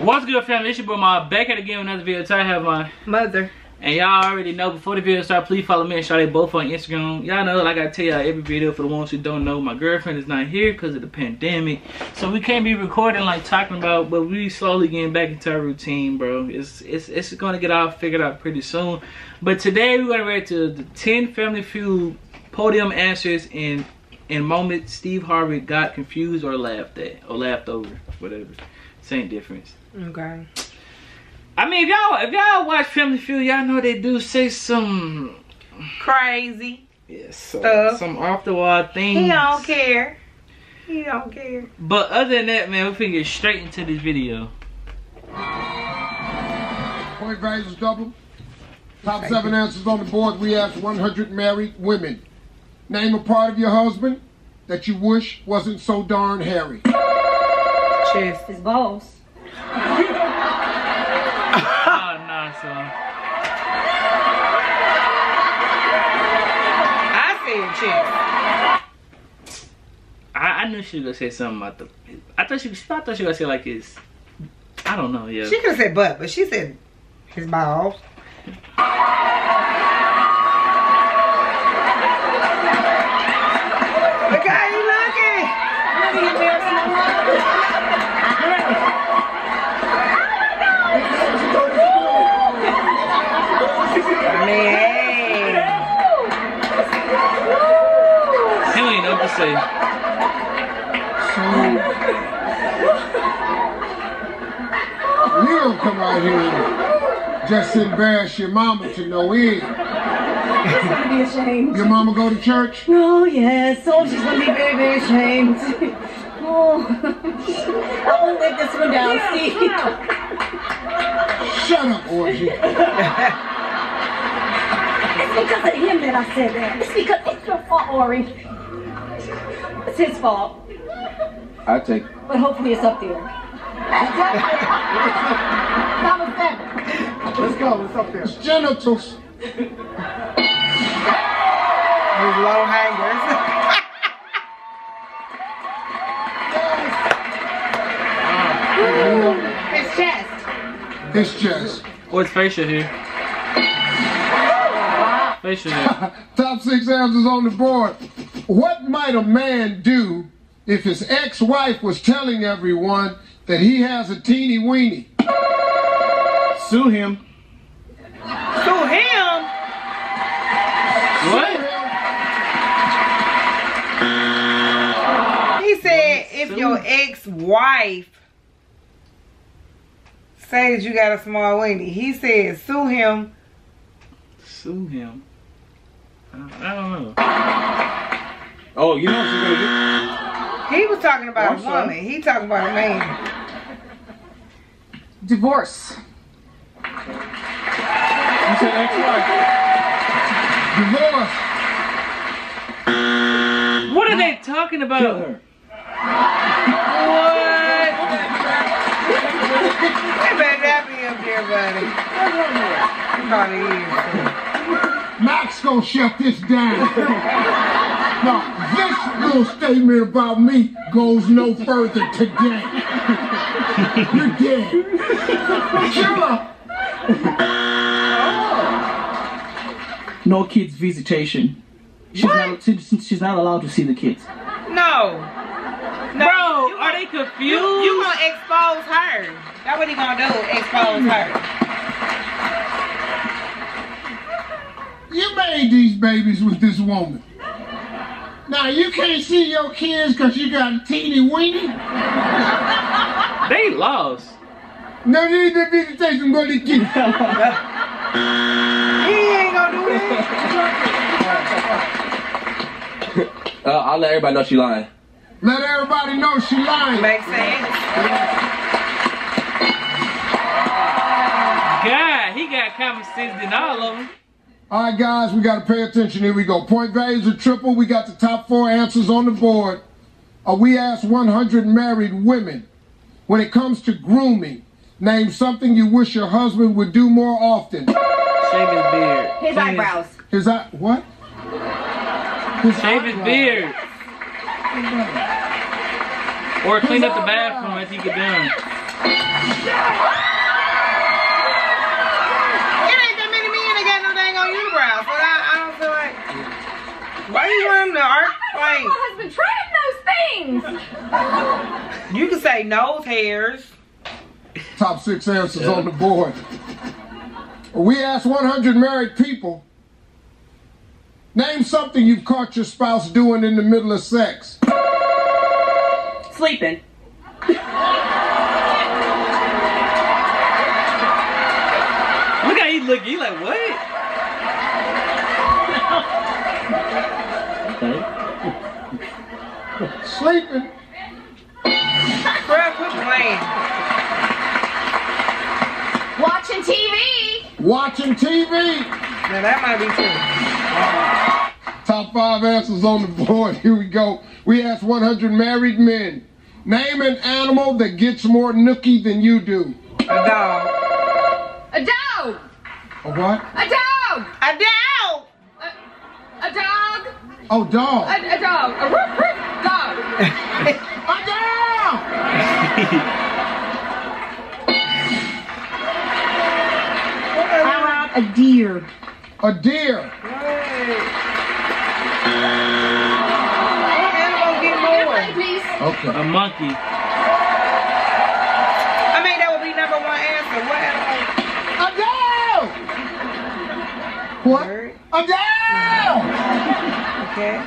What's good, family? It's your boy, Mal back at again with another video. Today I have my mother. And y'all already know, before the video start, please follow me and Sh'Day both on Instagram. Y'all know, like I tell y'all every video, for the ones who don't know, my girlfriend is not here because of the pandemic. So we can't be recording, like, talking about, but we slowly getting back into our routine, bro. It's it's it's going to get all figured out pretty soon. But today, we're going to react to the 10 Family Feud podium answers in in moments Steve Harvey got confused or laughed at, or laughed over, whatever. Same difference. Okay. I mean, if y'all if y'all watch Family Feud, y'all know they do say some crazy yeah, stuff, some off the wall things. He don't care. He don't care. But other than that, man, we finna get straight into this video. Point values double. Top seven answers on the board. We asked 100 married women. Name a part of your husband that you wish wasn't so darn hairy. Chest. His balls. I I, I knew she was gonna say something about the. I thought she. I thought she was gonna say like his. I don't know. Yeah. She could have said butt, but she said his balls. Look how you say. So, you don't come out here and just embarrass your mama to no end. She's gonna be ashamed. Your mama go to church? Oh, yes. Oh, she's gonna be very, very ashamed. Oh, I won't let this one down, see. Shut up, Orgy. it's because of him that I said that. It's because it's your fault, Ori. It's his fault. I take. But hopefully it's up there. Let's go. It's up there. It's genitals. His low hangers. His chest. His chest. What's facial here? Facial here. Top six answers on the board. What might a man do if his ex-wife was telling everyone that he has a teeny weeny? Sue him. Sue him? What? He said if your ex-wife say that you got a small weenie, he said sue him. Sue him. I don't know. Oh, you know what you're gonna do? He was talking about oh, a woman. Sorry. He talking about a man. Divorce. You said ex-wife. Divorce. What are they talking about? Kill her. What? Hey, better not be up there, buddy. Probably is. Max gonna shut this down. Now, this little statement about me goes no further today. You're dead. Killer. No kids visitation. She's not, she's not allowed to see the kids. No. No, Bro, are they confused? You, you gonna expose her. That's what he gonna do, expose her. You made these babies with this woman. Now you can't see your kids because you got a teeny weeny. They lost. No need to be visitation, but he ain't gonna do that. uh, I'll let everybody know she lying. Let everybody know she lying. Makes sense. God, he got common sense in all of them. All right, guys, we got to pay attention. Here we go. Point values are triple. We got the top four answers on the board. Uh, we asked 100 married women. When it comes to grooming, name something you wish your husband would do more often. Shave his beard. His eyebrows. His eye, what? His Shave his beard. Or clean up the bathroom if he get done. It ain't that many men that got no dang on unibrows, but I, I don't feel like. Why you want the art? My Like, husband trimmed those things. you can say nose hairs. Top six answers on the board. We asked 100 married people. Name something you've caught your spouse doing in the middle of sex. Sleeping. Look how he look. He like what? Sleeping. Bruh, quit playing. Watching TV. Watching TV. Now that might be true. Top five answers on the board. Here we go. We asked 100 married men. Name an animal that gets more nookie than you do. A dog. A dog. A what? A dog. A dog! A, a dog. Oh, dog. A, a dog. A roof, roof dog. A dog! How about a deer? A deer. What animal get more? Please. Okay. A monkey. I mean, that would be number one answer. What animal? A dog! What? Bird. A dog! Okay.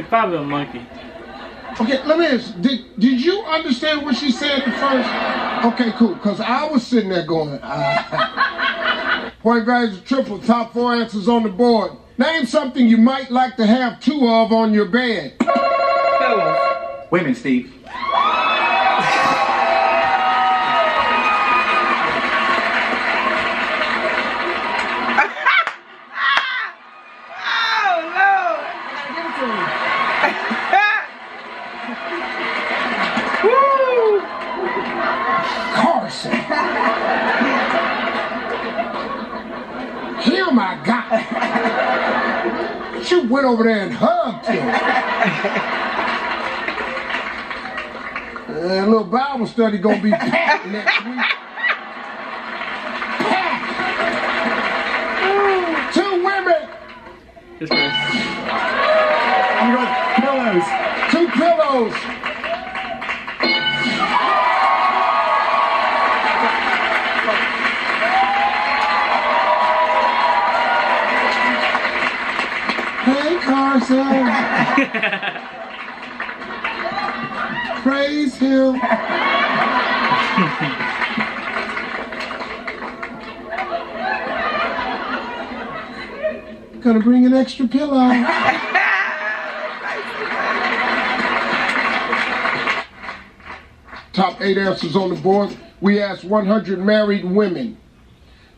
It's probably a monkey. Okay, let me ask. Did did you understand what she said at first? Okay, cool. Cause I was sitting there going. Uh, point values triple. Top four answers on the board. Name something you might like to have two of on your bed. Pillows. Women, Steve. Oh, Lord. Woo! Carson. Him I got. She went over there and hugged him. Uh, a little Bible study gonna be packed next week. Packed. Two women, This person. You got pillows. two pillows. Carson. Praise him. Gonna bring an extra pillow. Top eight answers on the board. We asked 100 married women.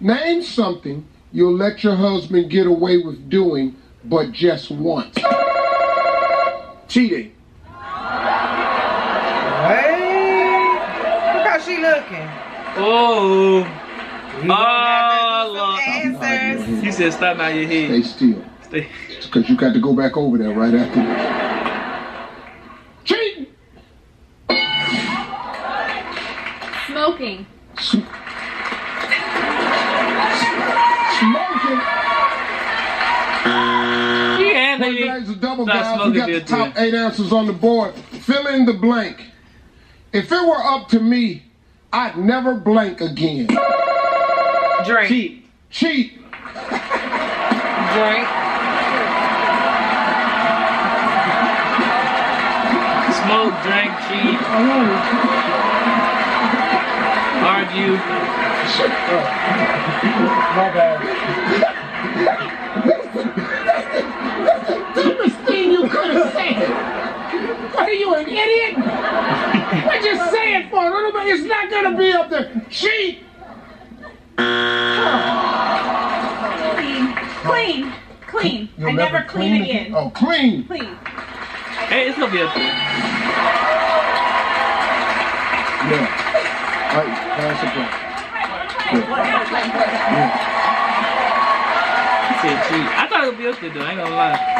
Name something you'll let your husband get away with doing, but just once. Cheating. Hey. Look how she looking. Oh. You gonna have Oh, to do answers. You said stop now your Stay still. Stay. Because you got to go back over there right after this. Guys. We got the top eight answers on the board. Fill in the blank. If it were up to me, I'd never blank again. Drink. Cheat. Cheat. Drink. Smoke, drink, cheat, argue. My bad. dumbest thing you could have said. What are you, an idiot? I just say it for nobody. It's not gonna be up there. Cheat. Clean. Clean. Clean. I never clean again. Oh, clean. Clean. Hey, it's gonna be up there. Yeah. All right, pass it back. He said cheat. I thought it would be up there though. I ain't gonna lie.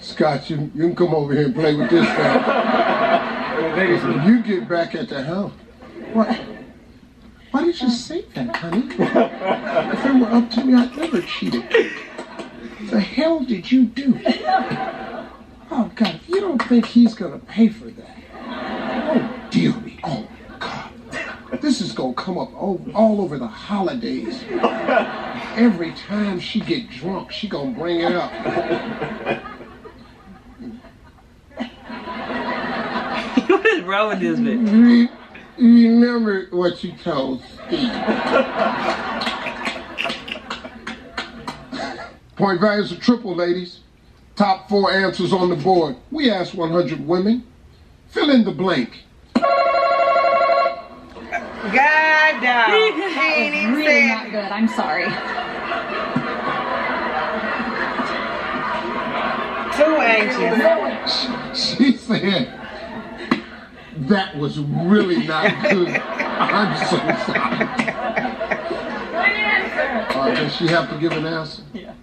Scott, you, you can come over here and play with this thing. You get back at the house. What? Why did you say that, honey? If it were up to me, I'd never cheat it. The hell did you do? Oh, God, if you don't think he's gonna pay for that. Oh, dear me. Oh. This is gonna come up all, all over the holidays. Every time she get drunk, she gonna bring it up. what is wrong with this bitch? Remember what you told Steve. Point values are triple, ladies. Top four answers on the board. We asked 100 women. Fill in the blank. God dog. He ain't even Really said not good. I'm sorry. too anxious. She said, that was really not good. I'm so sorry. Uh, does she have to give an answer? Yeah.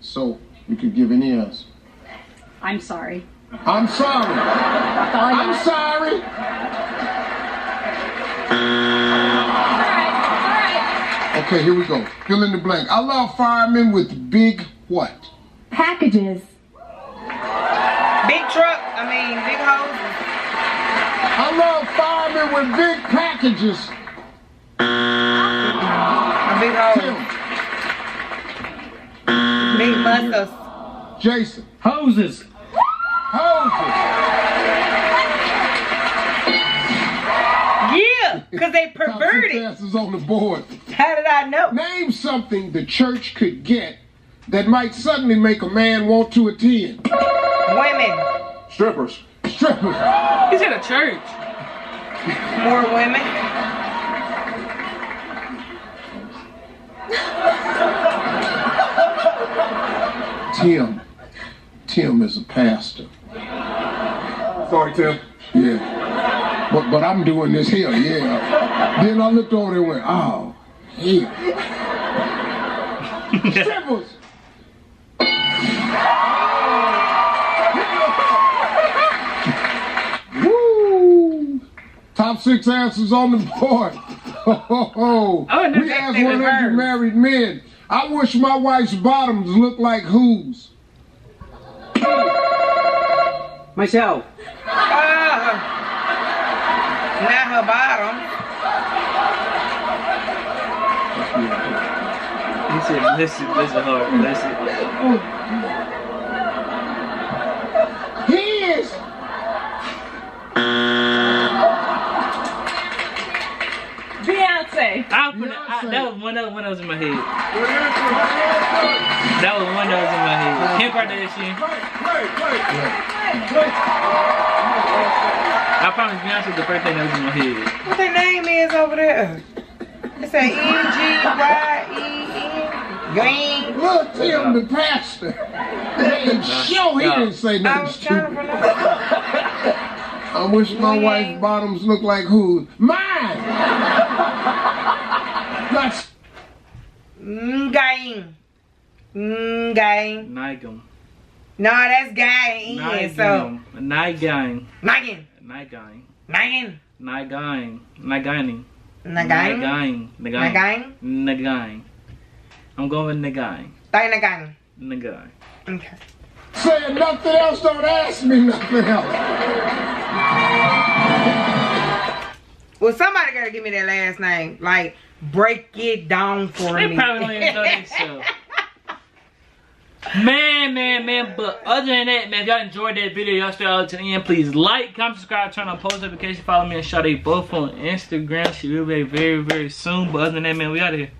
So, you could give any answer. I'm sorry. I'm sorry. I I'm sorry. Okay, here we go. Fill in the blank. I love firemen with big what? Packages. Big truck. I mean, big hoses. I love firemen with big packages. A big hose. Big muscles. Jason, Hoses. hoses. Because they perverted. answers on the board. How did I know? Name something the church could get that might suddenly make a man want to attend. Women. Strippers. Strippers. He's at a church. More women. Tim. Tim is a pastor. Sorry, Tim. Yeah. But but I'm doing this here, yeah. Then I looked over there and went, oh, yeah. Strippers. Woo! Top six answers on the board. Ho, ho, ho. I wouldn't have We asked 100 reversed. married men. I wish my wife's bottoms looked like whose. Myself. Her bottom. He said, listen, listen hard, listen. He is. Beyonce. I put I, Beyonce. that was one that, one that was in my head. That was one that was in my head. Kim Kardashian. I promise Beyonce was the first thing that was in my head. What their name is over there? It's a N G Y E N. Green. Look, Tim, the pastor. They show he didn't say nothing was trying to stupid. I wish my wife's bottoms looked like who? Mine. That's Ngaing. Ngaing. Nigam. No, that's guy. Yeah, so. Nigam. Nigang. Nagin. Nigang. Nagin. Nigang. Nigani. Nagain. Nagain. Nagain. Nagain. I'm going with Nagain. Tay nagang. Nagain. Okay. saying nothing else. Don't ask me nothing else. Well, somebody gotta give me that last name. Like, break it down for They me. probably don't even know themselves. Man, man, man. But other than that, man, if y'all enjoyed that video, y'all stay all to the end. Please like, comment, subscribe, turn on post notifications. Follow me and Sh'Day both on Instagram. She will be very, very soon. But other than that, man, we out of here.